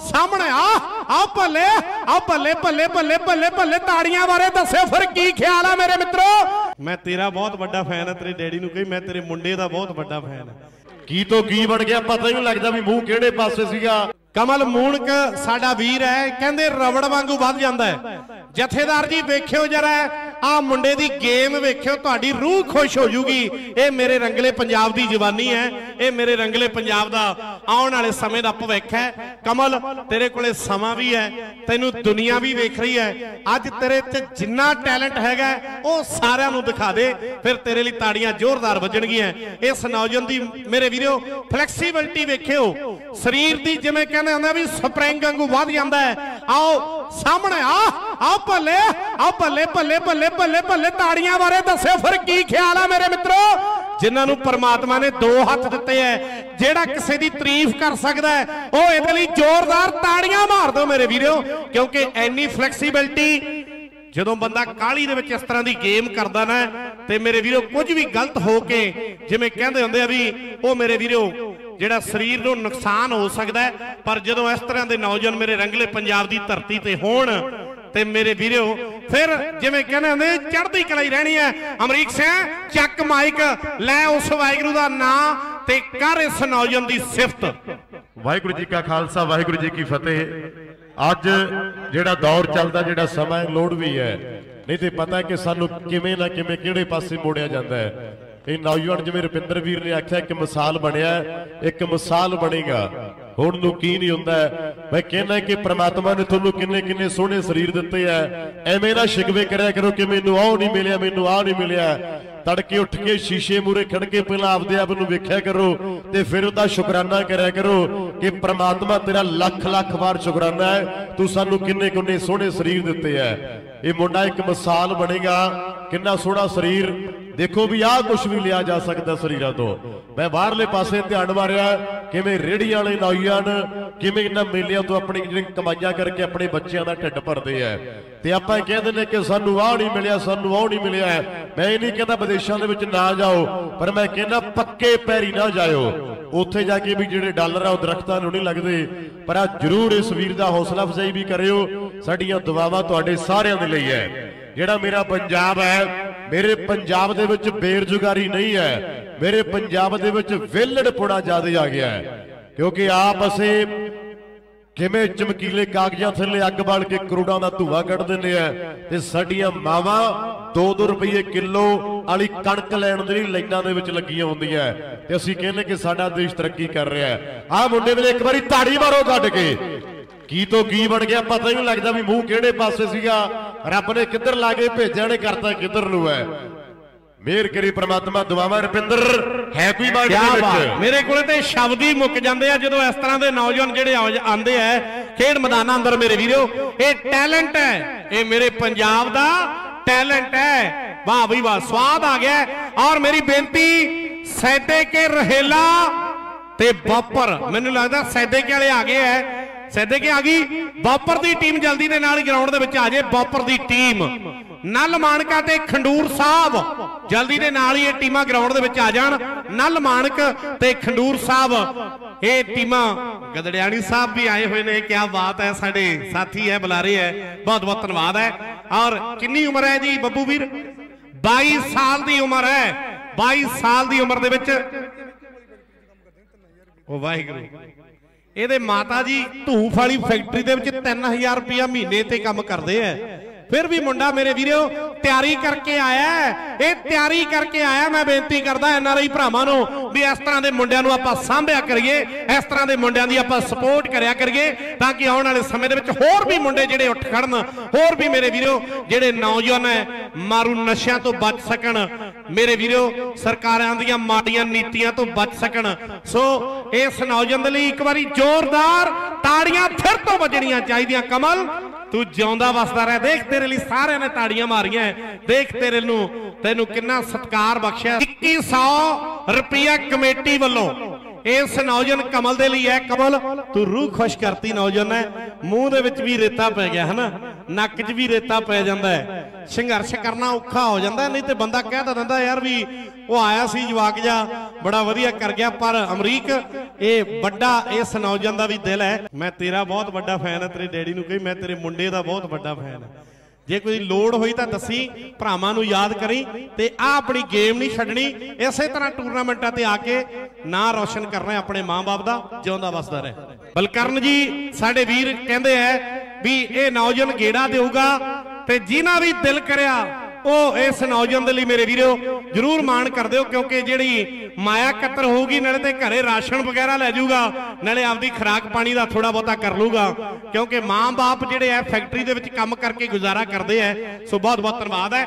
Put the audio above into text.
ਸਾਹਮਣੇ ਆ ਆ ਭੱਲੇ ਆ ਭੱਲੇ ਭੱਲੇ ਭੱਲੇ ਭੱਲੇ ਭੱਲੇ ਤਾੜੀਆਂ ਬਾਰੇ ਦੱਸਿਓ ਫਿਰ ਕੀ ਖਿਆਲ ਆ ਮੇਰੇ ਮਿੱਤਰੋ? ਮੈਂ ਤੇਰਾ ਬਹੁਤ ਵੱਡਾ ਫੈਨ ਆ ਤੇਰੇ ਡੈਡੀ ਨੂੰ ਕਹੀ ਮੈਂ ਤੇਰੇ ਮੁੰਡੇ ਦਾ ਬਹੁਤ ਵੱਡਾ ਫੈਨ ਆ। ਕੀ ਤੋਂ ਕੀ ਬਣ ਗਿਆ ਪਤਾ ਹੀ ਨਹੀਂ ਲੱਗਦਾ ਵੀ ਮੂੰਹ ਕਿਹੜੇ ਪਾਸੇ ਸੀਗਾ। ਕਮਲ ਮੂਣਕ ਸਾਡਾ ਵੀਰ ਹੈ ਕਹਿੰਦੇ ਰਬੜ ਵਾਂਗੂ ਵੱਧ ਜਾਂਦਾ ਹੈ। ਜਥੇਦਾਰ ਜੀ ਵੇਖਿਓ ਜਰਾ ਆ ਮੁੰਡੇ ਦੀ ਗੇਮ ਵੇਖਿਓ, ਤੁਹਾਡੀ ਰੂਹ ਖੁਸ਼ ਹੋ ਜੂਗੀ। ਇਹ ਮੇਰੇ ਰੰਗਲੇ ਪੰਜਾਬ ਦੀ ਜਵਾਨੀ ਹੈ। ਇਹ ਮੇਰੇ ਰੰਗਲੇ ਪੰਜਾਬ ਦਾ ਆਉਣ ਵਾਲੇ ਸਮੇਂ ਦਾ ਭਵਿੱਖ ਹੈ। ਕਮਲ, ਤੇਰੇ ਕੋਲੇ ਸਮਾਂ ਵੀ ਹੈ। ਤੈਨੂੰ ਦੁਨੀਆ ਵੀ ਵੇਖ ਰਹੀ ਹੈ। ਅੱਜ ਤੇਰੇ 'ਚ ਜਿੰਨਾ ਟੈਲੈਂਟ ਹੈਗਾ, ਉਹ ਸਾਰਿਆਂ ਨੂੰ ਦਿਖਾ ਦੇ। ਫਿਰ ਤੇਰੇ ਲਈ ਤਾੜੀਆਂ ਜ਼ੋਰਦਾਰ ਵੱਜਣਗੀਆਂ। ਇਸ ਨੌਜਵਾਨ ਦੀ, ਮੇਰੇ ਵੀਰੋ ਫਲੈਕਸੀਬਿਲਟੀ ਵੇਖਿਓ। ਸਰੀਰ ਦੀ ਜਿਵੇਂ ਕਹਿੰਦੇ ਹੁੰਦਾ ਵੀ ਸਪਰਿੰਗ ਵਾਂਗੂ ਵੱਧ ਜਾਂਦਾ ਹੈ। ਆਓ, ਸਾਹਮਣੇ ਆ ਆ ਭੱਲੇ ਆ ਭੱਲੇ ਭੱਲੇ ਭੱਲੇ ਭੱਲੇ ਭੱਲੇ, ਤਾੜੀਆਂ ਬਾਰੇ ਦੱਸਿਓ ਫਿਰ ਕੀ ਖਿਆਲ ਆ ਮੇਰੇ ਮਿੱਤਰੋ? ਜਿਨ੍ਹਾਂ ਨੂੰ ਪਰਮਾਤਮਾ ਨੇ ਦੋ ਹੱਥ ਦਿੱਤੇ ਐ, ਜਿਹੜਾ ਕਿਸੇ ਦੀ ਤਾਰੀਫ ਕਰ ਸਕਦਾ ਹੈ ਉਹ ਇਹਦੇ ਲਈ ਜ਼ੋਰਦਾਰ ਤਾੜੀਆਂ ਮਾਰ ਦਿਓ ਮੇਰੇ ਵੀਰੋ, ਕਿਉਂਕਿ ਐਨੀ ਫਲੈਕਸੀਬਿਲਟੀ ਜਦੋਂ ਬੰਦਾ ਕਾਲੀ ਦੇ ਵਿੱਚ ਇਸ ਤਰ੍ਹਾਂ ਦੀ ਗੇਮ ਕਰਦਾ ਨਾ, ਤੇ ਮੇਰੇ ਵੀਰੋ ਕੁਝ ਵੀ ਗਲਤ ਹੋ ਕੇ, ਜਿਵੇਂ ਕਹਿੰਦੇ ਹੁੰਦੇ ਆ ਵੀ, ਉਹ ਮੇਰੇ ਵੀਰੋ ਜਿਹੜਾ ਸਰੀਰ ਨੂੰ ਨੁਕਸਾਨ ਹੋ ਸਕਦਾ ਪਰ ਜਦੋਂ ਇਸ ਤਰ੍ਹਾਂ ਦੇ ਨੌਜਵਾਨ ਮੇਰੇ ਰੰਗਲੇ ਪੰਜਾਬ ਦੀ ਧਰਤੀ ਤੇ ਹੋਣ ਤੇ ਮੇਰੇ ਵੀਰੋ, ਫਿਰ ਜਿਵੇਂ ਕਹਿੰਦੇ ਹੁੰਦੇ, ਚੜ੍ਹਦੀ ਕਲਾ ਹੀ ਰਹਿਣੀ ਹੈ। ਅਮਰੀਕ ਸਿੰਘ, ਚੱਕ ਮਾਈਕ, ਲੈ ਉਸ ਵਾਹਿਗੁਰੂ ਦਾ ਨਾਂ ਤੇ ਕਰ ਇਸ ਨੌਜਵਾਨ ਦੀ ਸਿਫਤ। ਵਾਹਿਗੁਰੂ ਜੀ ਕਾ ਖਾਲਸਾ, ਵਾਹਿਗੁਰੂ ਜੀ ਕੀ ਫਤਿਹ। ਅੱਜ ਜਿਹੜਾ ਦੌਰ ਚੱਲਦਾ, ਜਿਹੜਾ ਸਮਾਂ ਲੋੜ ਵੀ ਹੈ। ਨਹੀਂ ਤੇ ਪਤਾ ਕਿ ਸਾਨੂੰ ਕਿਵੇਂ ਨਾ ਕਿਵੇਂ ਕਿਹੜੇ ਪਾਸੇ ਮੋੜਿਆ ਜਾਂਦਾ ਹੈ। ਇਹ ਨੌਜਵਾਨ ਜਿਵੇਂ ਰੁਪਿੰਦਰ ਵੀਰ ਨੇ ਆਖਿਆ, ਇੱਕ ਮਿਸਾਲ ਬਣਿਆ, ਇੱਕ ਮਿਸਾਲ ਬਣੇਗਾ। ਹੁਣ ਨੂੰ ਕੀ ਨਹੀਂ ਹੁੰਦਾ ਮੈਂ ਕਹਿੰਦਾ ਕਿ ਪ੍ਰਮਾਤਮਾ ਨੇ ਤੁਹਾਨੂੰ ਕਿੰਨੇ ਕਿੰਨੇ ਸੋਹਣੇ ਸਰੀਰ ਦਿੱਤੇ ਐ ਐਵੇਂ ਨਾ ਸ਼ਿਕਵੇ ਕਰਿਆ ਕਰੋ ਕਿ ਮੈਨੂੰ ਆਹ ਨਹੀਂ ਮਿਲਿਆ, ਮੈਨੂੰ ਆਹ ਨਹੀਂ ਮਿਲਿਆ। ਤੜਕੇ ਉੱਠ ਕੇ ਸ਼ੀਸ਼ੇ ਮੂਰੇ ਖੜ ਕੇ ਪਹਿਲਾਂ ਆਪਦੇ ਆਪ ਨੂੰ ਵੇਖਿਆ ਕਰੋ ਤੇ ਫਿਰ ਉਹਦਾ ਸ਼ੁਕਰਾਨਾ ਕਰਿਆ ਕਰੋ ਕਿ ਪ੍ਰਮਾਤਮਾ ਤੇਰਾ ਲੱਖ ਲੱਖ ਵਾਰ ਸ਼ੁਕਰਾਨਾ ਹੈ, ਤੂੰ ਸਾਨੂੰ ਕਿੰਨੇ ਕਿੰਨੇ ਸੋਹਣੇ ਸਰੀਰ ਦਿੱਤੇ ਐ। ਇਹ ਮੁੰਡਾ ਇੱਕ ਮਿਸਾਲ ਬਣੇਗਾ, ਕਿੰਨਾ ਸੋਹਣਾ ਸਰੀਰ। ਦੇਖੋ ਵੀ ਆਹ ਕੁਝ ਵੀ ਲਿਆ ਜਾ ਸਕਦਾ ਸਰੀਰਾਂ ਤੋਂ। ਮੈਂ ਬਾਹਰਲੇ ਪਾਸੇ ਧਿਆਨ ਮਾਰਿਆ, ਕਿਵੇਂ ਰੇੜੀ ਵਾਲੇ ਨੌਜਵਾਨ ਕਿਵੇਂ ਇਹਨਾਂ ਮੇਲਿਆਂ ਤੋਂ ਆਪਣੀ ਜਿਹੜੀਆਂ ਕਮਾਈਆਂ ਕਰਕੇ ਆਪਣੇ ਬੱਚਿਆਂ ਦਾ ਢਿੱਡ ਭਰਦੇ ਆ। ਤੇ ਆਪਾਂ ਕਹਿੰਦੇ ਨੇ ਕਿ ਸਾਨੂੰ ਆਹ ਨਹੀਂ ਮਿਲਿਆ, ਸਾਨੂੰ ਆਹ ਨਹੀਂ ਮਿਲਿਆ। ਮੈਂ ਇਹ ਨਹੀਂ ਕਹਿੰਦਾ ਵਿਦੇਸ਼ਾਂ ਦੇ ਵਿੱਚ ਨਾ ਜਾਓ, ਪਰ ਮੈਂ ਕਹਿੰਦਾ ਪੱਕੇ ਪੈਰੀ ਨਾ ਜਾਇਓ। ਉੱਥੇ ਜਾ ਕੇ ਵੀ ਜਿਹੜੇ ਡਾਲਰ ਆ ਉਹ ਦਰਖਤਾਂ ਨੂੰ ਨਹੀਂ ਲੱਗਦੇ। ਪਰ ਆ ਜਰੂਰ ਇਸ ਵੀਰ ਦਾ ਹੌਸਲਾ ਅਫਜ਼ਾਈ ਵੀ ਕਰਿਓ, ਸਾਡੀਆਂ ਦੁਆਵਾਂ ਤੁਹਾਡੇ ਸਾਰਿਆਂ ਦੇ ਲਈ ਹੈ। ਜਿਹੜਾ ਮੇਰਾ ਪੰਜਾਬ ਹੈ, ਮੇਰੇ ਪੰਜਾਬ ਦੇ ਵਿੱਚ ਬੇਰੁਜ਼ਗਾਰੀ ਨਹੀਂ ਹੈ, ਮੇਰੇ ਪੰਜਾਬ ਦੇ ਵਿੱਚ ਵਿਹਲੜਪੁਣਾ ਜ਼ਿਆਦਾ ਆ ਗਿਆ ਹੈ। ਕਿਉਂਕਿ ਆਪ ਅਸੀਂ ਕਿਵੇਂ ਚਮਕੀਲੇ ਕਾਗਜ਼ਾਂ ਥੱਲੇ ਅੱਗ ਬਾਲ ਕੇ ਕਰੋੜਾਂ ਦਾ ਧੂਆ ਕੱਢ ਦਿੰਦੇ ਆ ਤੇ ਸਾਡੀਆਂ ਮਾਵਾਂ 2-2 ਰੁਪਏ ਕਿਲੋ ਵਾਲੀ ਕਣਕ ਲੈਣ ਦੇ ਲਈ ਲਾਈਨਾਂ ਦੇ ਵਿੱਚ ਲੱਗੀਆਂ ਹੁੰਦੀਆਂ ਤੇ ਅਸੀਂ ਕਹਿੰਦੇ ਕਿ ਸਾਡਾ ਦੇਸ਼ ਤਰੱਕੀ ਕਰ ਰਿਹਾ ਹੈ ਆਹ ਮੁੰਡੇ ਵੇਲੇ ਇੱਕ ਵਾਰੀ ਤਾੜੀ ਮਾਰੋ ਕੱਢ ਕੇ। ਕੀ ਤੋਂ ਕੀ ਬਣ ਗਿਆ ਪਤਾ ਹੀ ਨਹੀਂ ਲੱਗਦਾ ਵੀ ਮੂੰਹ ਕਿਹੜੇ ਪਾਸੇ ਸੀਗਾ। ਰੱਬ ਨੇ ਕਿੱਧਰ ਲਾ ਕੇ ਭੇਜਿਆ ਨੇ ਕਰਤਾ ਕਿੱਧਰ ਨੂੰ ਹੈ ਮਿਹਰ ਕਰੀ ਪ੍ਰਮਾਤਮਾ ਦੁਆਵਾਂ ਰੁਪਿੰਦਰ ਹੈਪੀ ਬਰਥਡੇ ਕਿਆ ਬਾਤ। ਵਿੱਚ ਮੇਰੇ ਕੋਲੇ ਤੇ ਸ਼ਬਦ ਹੀ ਮੁੱਕ ਜਾਂਦੇ ਆ ਜਦੋਂ ਇਸ ਤਰ੍ਹਾਂ ਦੇ ਨੌਜਵਾਨ ਜਿਹੜੇ ਆਉ- ਆਉਂਦੇ ਆ ਖੇਡ ਮੈਦਾਨਾਂ ਅੰਦਰ ਮੇਰੇ ਵੀਰੋ ਇਹ ਟੈਲੈਂਟ ਹੈ। ਇਹ ਮੇਰੇ ਪੰਜਾਬ ਦਾ ਟੈਲੈਂਟ ਹੈ। ਵਾਹ ਬਈ ਵਾਹ ਸਵਾਦ ਆ ਗਿਆ। ਹੈ। ਔਰ ਮੇਰੀ ਬੇਨਤੀ ਸੈਦੇ ਕੇ ਰਹੇਲਾ ਤੇ ਬਾਪਰ ਮੈਨੂੰ ਲੱਗਦਾ ਸੈਦੇ ਕੇ ਵਾਲੇ ਆ ਗਏ ਐ। ਸੈਦੇ ਕੇ ਆ ਗਈ ਬਾਪਰ ਦੀ ਟੀਮ ਜਲਦੀ ਦੇ ਨਾਲ ਗਰਾਊਂਡ ਦੇ ਵਿੱਚ ਆ ਜੇ ਬਾਪਰ ਦੀ ਟੀਮ। ਨਲ ਮਾਨਕਾ ਤੇ ਖੰਡੂਰ ਸਾਹਿਬ, ਜਲਦੀ ਦੇ ਨਾਲ ਹੀ ਇਹ ਟੀਮਾਂ ਗਰਾਊਂਡ ਦੇ ਵਿੱਚ ਆ ਜਾਣ। ਨਲ ਮਾਨਕ ਤੇ ਖੰਡੂਰ ਸਾਹਿਬ, ਇਹ ਟੀਮਾਂ ਗਦੜਿਆਣੀ ਸਾਹਿਬ ਵੀ ਆਏ ਹੋਏ ਨੇ। ਕੀ ਬਾਤ ਹੈ ਸਾਡੇ ਸਾਥੀ ਹੈ, ਬੁਲਾਰੇ ਹੈ। ਬਹੁਤ ਬਹੁਤ ਧੰਨਵਾਦ ਹੈ। ਔਰ ਕਿੰਨੀ ਉਮਰ ਹੈ ਜੀ ਬੱਬੂ ਵੀਰ? 22 ਸਾਲ ਦੀ ਉਮਰ ਹੈ। 22 ਸਾਲ ਦੀ ਉਮਰ ਦੇ ਵਿੱਚ। ਉਹ ਵਾਹਿਗੁਰੂ। ਇਹਦੇ ਮਾਤਾ ਜੀ ਧੂਫ ਵਾਲੀ ਫੈਕਟਰੀ ਦੇ ਵਿੱਚ 3000 ਰੁਪਇਆ ਮਹੀਨੇ ਤੇ ਕੰਮ ਕਰਦੇ ਐ ਫਿਰ ਵੀ ਮੁੰਡਾ ਮੇਰੇ ਵੀਰਿਓ ਤਿਆਰੀ ਕਰਕੇ ਆਇਆ ਇਹ ਤਿਆਰੀ ਕਰਕੇ ਆਇਆ ਮੈਂ ਬੇਨਤੀ ਕਰਦਾ ਐਨ ਆਰ ਆਈ ਭਰਾਵਾਂ ਨੂੰ ਵੀ ਇਸ ਤਰ੍ਹਾਂ ਦੇ ਮੁੰਡਿਆਂ ਨੂੰ ਆਪਾਂ ਸਾਂਭਿਆ ਕਰੀਏ ਇਸ ਤਰ੍ਹਾਂ ਦੇ ਮੁੰਡਿਆਂ ਦੀ ਆਪਾਂ ਸਪੋਰਟ ਕਰਿਆ ਕਰੀਏ ਤਾਂ ਕਿ ਆਉਣ ਵਾਲੇ ਸਮੇਂ ਦੇ ਵਿੱਚ ਹੋਰ ਵੀ ਮੁੰਡੇ ਜਿਹੜੇ ਉੱਠ ਖੜਨ ਹੋਰ ਵੀ ਮੇਰੇ ਵੀਰਿਓ ਜਿਹੜੇ ਨੌਜਵਾਨ ਹੈ ਮਾਰੂ ਨਸ਼ਿਆਂ ਤੋਂ ਬਚ ਸਕਣ ਮੇਰੇ ਵੀਰਿਓ ਸਰਕਾਰਾਂ ਦੀਆਂ ਮਾੜੀਆਂ ਨੀਤੀਆਂ ਤੋਂ ਬਚ ਸਕਣ ਸੋ ਇਸ ਨੌਜਵਾਨ ਦੇ ਲਈ ਇੱਕ ਵਾਰੀ ਜ਼ੋਰਦਾਰ ਤਾੜੀਆਂ ਫਿਰ ਤੋਂ ਵੱਜਣੀਆਂ ਚਾਹੀਦੀਆਂ ਕਮਲ ਤੂੰ ਜਿਉਂਦਾ ਵਸਦਾ ਰਹਿ। ਦੇਖ ਤੇਰੇ ਲਈ ਸਾਰਿਆਂ ਨੇ ਤਾੜੀਆਂ ਮਾਰੀਆਂ ਦੇਖ ਤੇਰੇ ਨੂੰ, ਤੈਨੂੰ ਕਿੰਨਾ ਸਤਿਕਾਰ ਬਖਸ਼ਿਆ। 2100 ਰੁਪਿਆ ਕਮੇਟੀ ਵੱਲੋਂ ਇਸ ਨੌਜਵਾਨ ਕਮਲ ਦੇ ਲਈ ਹੈ ਕਮਲ, ਤੂੰ ਰੂਹ ਖੁਸ਼ ਕਰਤੀ ਨੌਜਵਾਨ ਹੈ ਮੂੰਹ ਦੇ ਵਿੱਚ ਵੀ ਰੇਤਾ ਪੈ ਗਿਆ, ਹਨਾ? ਨੱਕ 'ਚ ਵੀ ਰੇਤਾ ਪੈ ਜਾਂਦਾ ਹੈ। ਸੰਘਰਸ਼ ਕਰਨਾ ਔਖਾ ਹੋ ਜਾਂਦਾ ਨਹੀਂ ਤੇ ਬੰਦਾ ਕਹਿ ਤਾਂ ਦਿੰਦਾ ਯਾਰ ਵੀ ਉਹ ਆਇਆ ਸੀ ਜਵਾਕ ਜਾ ਬੜਾ ਵਧੀਆ ਕਰ ਗਿਆ, ਪਰ ਅਮਰੀਕ, ਇਹ ਵੱਡਾ, ਇਸ ਨੌਜਵਾਨ ਦਾ ਵੀ ਦਿਲ ਹੈ। ਮੈਂ ਤੇਰਾ ਬਹੁਤ ਵੱਡਾ ਫੈਨ ਹਾਂ, ਤੇਰੇ ਡੈਡੀ ਨੂੰ ਕਹੀ, ਮੈਂ ਤੇਰੇ ਮੁੰਡੇ ਦਾ ਬਹੁਤ ਵੱਡਾ ਫੈਨ ਹਾਂ। ਜੇ ਕੋਈ ਲੋੜ ਹੋਈ ਤਾਂ ਦੱਸੀ, ਭਰਾਵਾਂ ਨੂੰ ਯਾਦ ਕਰੀ ਤੇ ਆ ਆਪਣੀ ਗੇਮ ਨਹੀਂ ਛੱਡਣੀ, ਇਸੇ ਤਰ੍ਹਾਂ ਟੂਰਨਾਮੈਂਟਾਂ ਤੇ ਆ ਕੇ ਨਾਂ ਰੌਸ਼ਨ ਕਰਨਾ ਆਪਣੇ ਮਾਂ-ਬਾਪ ਦਾ, ਜਿਉਂਦਾ ਵਸਦਾ ਰਹੇ। ਬਲਕਰਨ ਜੀ, ਸਾਡੇ ਵੀਰ ਕਹਿੰਦੇ ਐ ਵੀ ਇਹ ਨੌਜਵਾਨ ਗੇੜਾ ਦੇਊਗਾ? ਤੇ ਜਿਨ੍ਹਾਂ ਵੀ ਦਿਲ ਕਰਿਆ, ਉਹ ਇਸ ਨੌਜਵਾਨ ਦੇ ਲਈ ਮੇਰੇ ਵੀਰੋ, ਜਰੂਰ ਮਾਣ ਕਰ ਦਿਓ, ਕਿਉਂਕਿ ਜਿਹੜੀ ਮਾਇਆ ਕਤਰ ਹੋਊਗੀ, ਨਾਲੇ ਤੇ ਘਰੇ ਰਾਸ਼ਨ ਵਗੈਰਾ ਲੈ ਜਾਊਗਾ, ਨਾਲੇ ਆਪਦੀ ਖਰਾਕ ਪਾਣੀ ਦਾ ਥੋੜਾ ਬਹੁਤਾ ਕਰ ਲੂਗਾ ਕਿਉਂਕਿ ਮਾਂ-ਬਾਪ ਜਿਹੜੇ ਐ ਫੈਕਟਰੀ ਦੇ ਵਿੱਚ ਕੰਮ ਕਰਕੇ ਗੁਜ਼ਾਰਾ ਕਰਦੇ ਐ ਸੋ ਬਹੁਤ ਬਹੁਤ ਧੰਨਵਾਦ ਹੈ।